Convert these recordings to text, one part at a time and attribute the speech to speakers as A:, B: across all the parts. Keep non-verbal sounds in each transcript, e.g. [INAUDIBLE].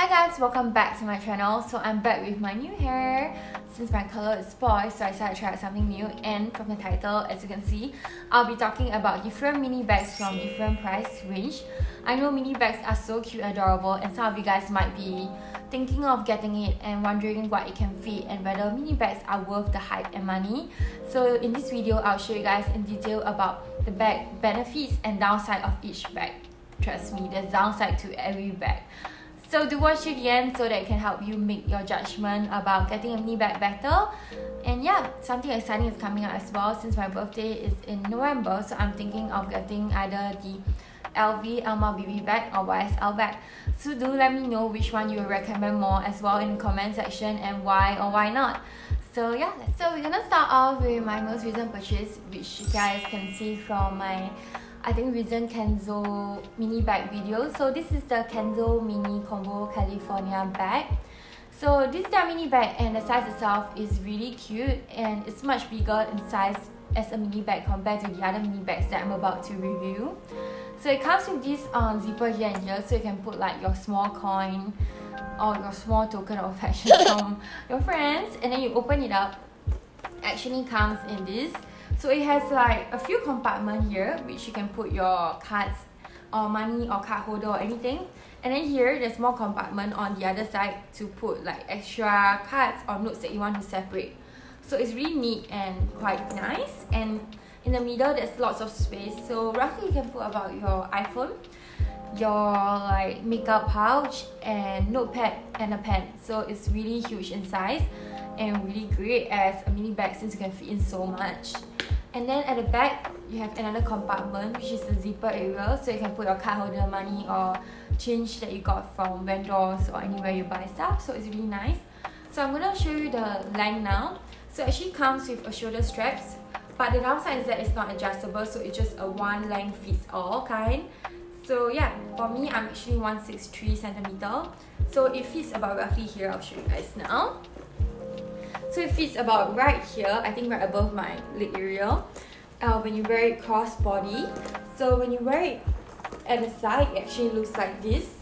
A: Hi guys, welcome back to my channel. So I'm back with my new hair since my color is spoiled so I decided to try out something new and from the title as you can see I'll be talking about different mini bags from different price range. I know mini bags are so cute adorable and some of you guys might be thinking of getting it and wondering what it can fit and whether mini bags are worth the hype and money. So in this video I'll show you guys in detail about the bag benefits and downside of each bag. Trust me, there's downside to every bag. So do watch to the end so that it can help you make your judgment about getting a knee bag better. And yeah, something exciting is coming up as well since my birthday is in November. So I'm thinking of getting either the LV Alma BB bag or YSL bag. So do let me know which one you recommend more as well in the comment section and why or why not. So yeah, so we're gonna start off with my most recent purchase which you guys can see from my I think recent Kenzo mini bag video. So this is the Kenzo mini combo Kalifornia bag. So this is the mini bag and the size itself is really cute and it's much bigger in size as a mini bag compared to the other mini bags that I'm about to review. So it comes with this um, zipper here and here so you can put like your small coin or your small token of affection [LAUGHS] from your friends and then you open it up actually comes in this so it has like a few compartments here which you can put your cards or money or card holder or anything. And then here there's more compartment on the other side to put like extra cards or notes that you want to separate. So it's really neat and quite nice. And in the middle there's lots of space. So roughly you can put about your iphone your like makeup pouch and notepad and a pen. So it's really huge in size and really great as a mini bag since you can fit in so much and then at the back you have another compartment which is the zipper area. So you can put your card holder money or change that you got from vendors or anywhere you buy stuff. So it's really nice. So i'm gonna show you the length now. So it actually comes with a shoulder straps but the downside is that it's not adjustable so it's just a one length fits all kind. So yeah for me i'm actually 163 centimeter. So it fits about roughly here. I'll show you guys now so it fits about right here i think right above my leg area uh, when you wear it cross body. So when you wear it at the side it actually looks like this.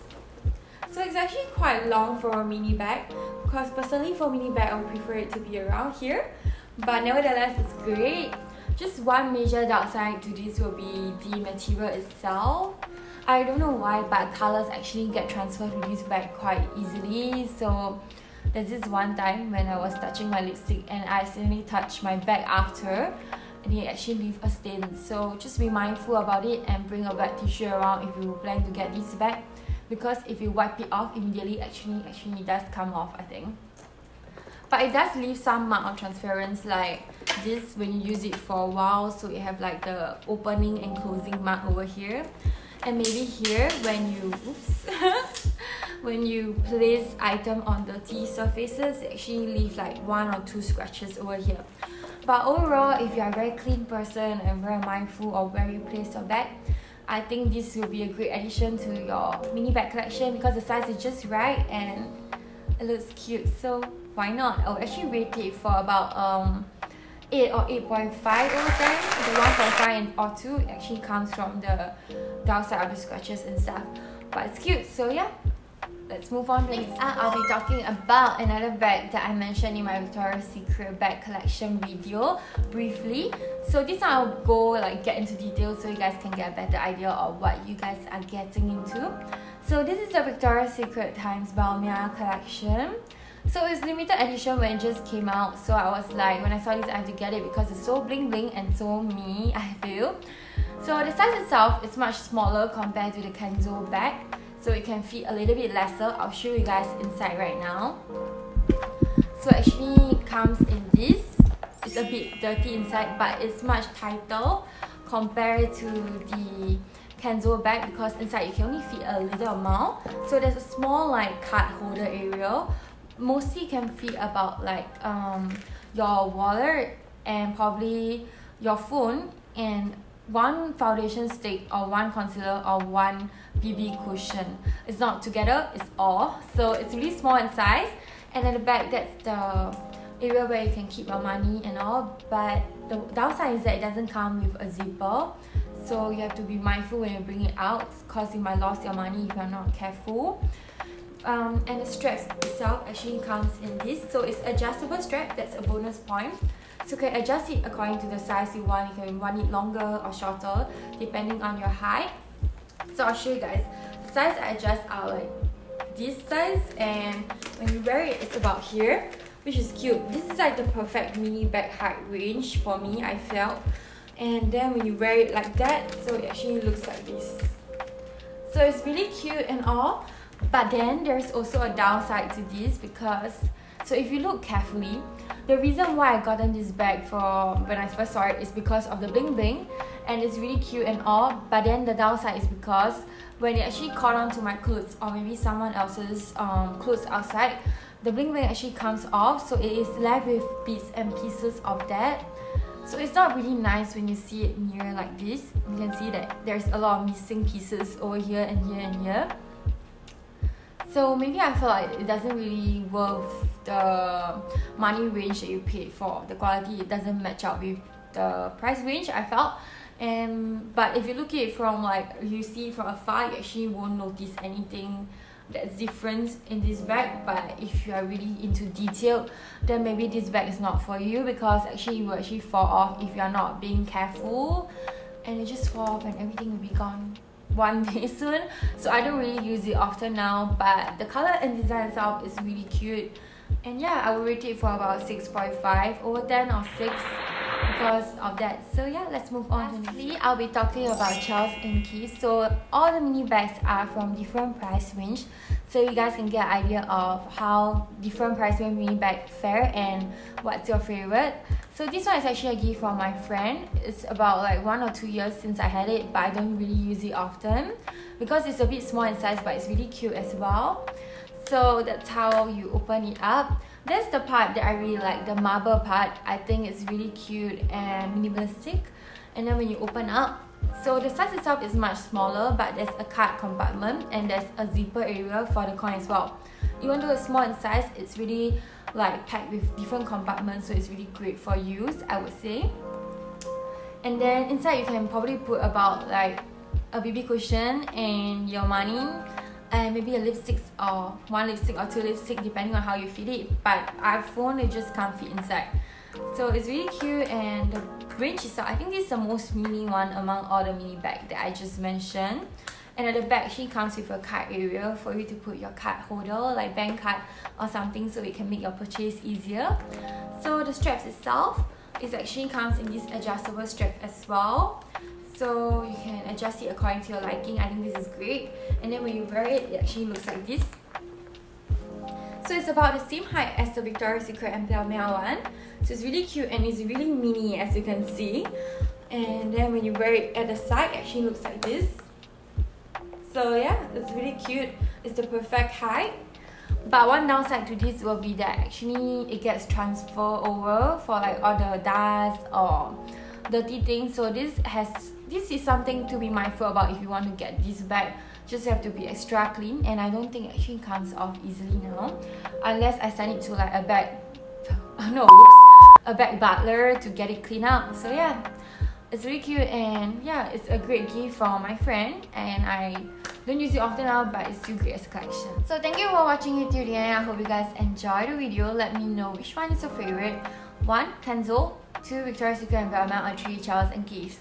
A: So it's actually quite long for a mini bag because personally for mini bag I would prefer it to be around here. But nevertheless it's great. Just one major downside to this will be the material itself. I don't know why but colors actually get transferred to this bag quite easily. So there's this one time when I was touching my lipstick and I accidentally touched my bag after and it actually leave a stain. So just be mindful about it and bring a wet tissue around if you plan to get this bag because if you wipe it off immediately actually actually it does come off I think. But it does leave some mark of transference like this when you use it for a while so you have like the opening and closing mark over here. And maybe here when you oops [LAUGHS] when you place item on dirty surfaces actually leave like one or two scratches over here. But overall if you are a very clean person and very mindful of where you place your bag I think this will be a great addition to your mini bag collection because the size is just right and it looks cute. So why not? I'll actually rate it for about um 8 or 8.5 over 10 the 1.5 or 2 actually comes from the downside of the scratches and stuff. But it's cute. So yeah let's move on up I'll be talking about another bag that I mentioned in my Victoria's Secret bag collection video briefly. So this one I'll go like get into details so you guys can get a better idea of what you guys are getting into. So this is the Victoria's Secret times Balmain collection. So it's limited edition when it just came out. So I was like when I saw this I have to get it because it's so bling bling and so me [LAUGHS] I feel. So the size itself is much smaller compared to the Kenzo bag so it can fit a little bit lesser. I'll show you guys inside right now. So actually comes in this. It's a bit dirty inside but it's much tighter compared to the Kenzo bag because inside you can only fit a little amount. So there's a small like card holder area. Mostly can fit about like um your wallet and probably your phone and one foundation stick or one concealer or one BB cushion. It's not together, it's all. So it's really small in size. And at the back, that's the area where you can keep your money and all. But the downside is that it doesn't come with a zipper. So you have to be mindful when you bring it out because you might lose your money if you're not careful. Um, and the straps itself actually comes in this. So it's adjustable strap that's a bonus point. So you can adjust it according to the size you want. You can want it longer or shorter depending on your height. So I'll show you guys. The size I adjust are like this size and when you wear it it's about here which is cute. This is like the perfect mini bag height range for me I felt. And then when you wear it like that so it actually looks like this. So it's really cute and all but then there's also a downside to this because so if you look carefully the reason why I gotten this bag for when I first saw it is because of the bling bling and it's really cute and all but then the downside is because when it actually caught on to my clothes or maybe someone else's um, clothes outside the bling bling actually comes off so it is left with bits and pieces of that. So it's not really nice when you see it near like this. You can see that there's a lot of missing pieces over here and here and here so maybe I feel like it doesn't really worth the money range that you paid for. The quality it doesn't match up with the price range I felt. And but if you look at it from like you see from afar you actually won't notice anything that's different in this bag. But if you are really into detail then maybe this bag is not for you because actually it will actually fall off if you are not being careful. And it just fall off and everything will be gone one [LAUGHS] day soon. So I don't really use it often now but the color and design itself is really cute. And yeah I will rate it for about 6.5 over 10 or 6 because of that. So yeah let's move on lastly i'll be talking about charles and keith. So all the mini bags are from different price range. So you guys can get an idea of how different price range mini bag fare and what's your favorite. So this one is actually a gift from my friend. It's about like one or two years since i had it but i don't really use it often because it's a bit small in size but it's really cute as well. So that's how you open it up that's the part that I really like the marble part. I think it's really cute and minimalistic. And then when you open up so the size itself is much smaller but there's a card compartment and there's a zipper area for the coin as well. Even though it's small in size it's really like packed with different compartments so it's really great for use I would say. And then inside you can probably put about like a BB cushion and your money and maybe a lipstick or one lipstick or two lipstick depending on how you fit it. But iphone it just can't fit inside. So it's really cute and the range is I think this is the most mini one among all the mini bag that I just mentioned. And at the back she comes with a card area for you to put your card holder like bank card or something so it can make your purchase easier. So the straps itself it actually comes in this adjustable strap as well so you can adjust it according to your liking. I think this is great. And then when you wear it it actually looks like this. So it's about the same height as the Victoria's Secret and Balmain one. So it's really cute and it's really mini as you can see. And then when you wear it at the side it actually looks like this. So yeah it's really cute. It's the perfect height. But one downside to this will be that actually it gets transferred over for like all the dust or dirty things. So this has this is something to be mindful about if you want to get this bag. Just have to be extra clean and I don't think it actually comes off easily now unless I send it to like a bag [LAUGHS] no oops, a bag butler to get it cleaned up. So yeah it's really cute and yeah it's a great gift from my friend and I don't use it often now but it's still great as a collection. So thank you for watching it till the end. I hope you guys enjoyed the video. Let me know which one is your favorite. One Kenzo. Two Victoria's Secret and Balmain or three Charles and Keith